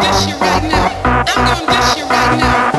this you right now. I'm gonna this you right now.